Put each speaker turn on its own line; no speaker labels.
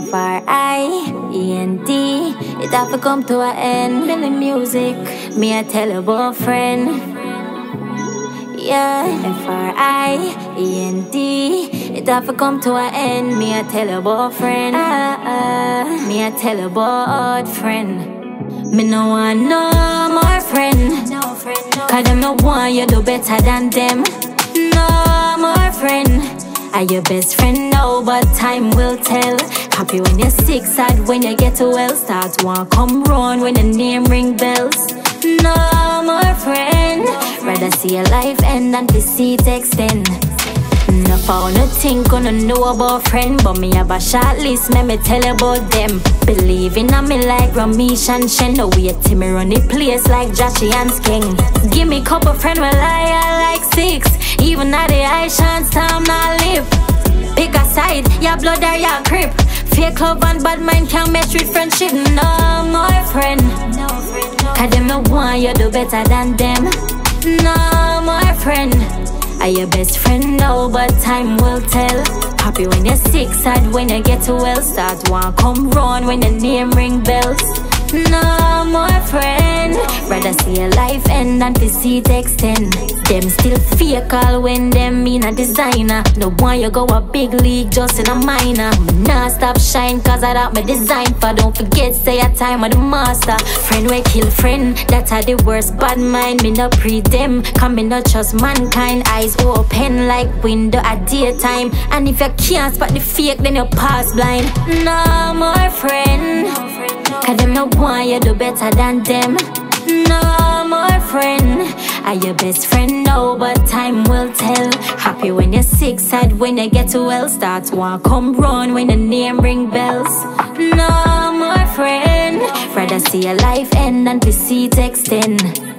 F R I E N D. It have to come to an end. Music, me a tell a boyfriend. Yeah, F R I E N D. It have to come to an end. Me a tell a boyfriend. Ah. Me a tell a boyfriend. Me no want no more friend. Cause them no want you do better than them. No more friend. Are your best friend now, but time will tell. Happy when you're sick, sad when you get well. Start want come round when the name ring bells. No more friend. Rather see your life end than to see it extend. No for no think gonna know about friend But me have a short list, me me tell about them Believing on me like Ramesh and Shen No wait till me run the place like Joshy and King Give me couple friend, well I, like six Even at the high chance time not live Pick a side, your blood or your crip Fake love and bad mind can't match with friendship No more friend Cause them no want you do better than them No more friend are your best friend now, but time will tell. Happy when you're sick, sad when you get well. Start one come round when your name ring bells. No more friend. Rather see a life end than to see it extend. Them still fake all when them mean a designer. No one you go a big league just in a minor. Nah stop shine cause I that my design for. Don't forget say a time of the master. Friend we kill friend, that are the worst bad mind. Me no pre them, come me no trust mankind. Eyes open like window at daytime. And if you can't spot the fake, then you pass blind. No more friend. Cause them no want you do better than them. No more friend. Are your best friend now, but time will tell. Happy when you're sick, sad when you get well. Start one come run when the name ring bells. No more friend. Rather see your life end than to see it extend.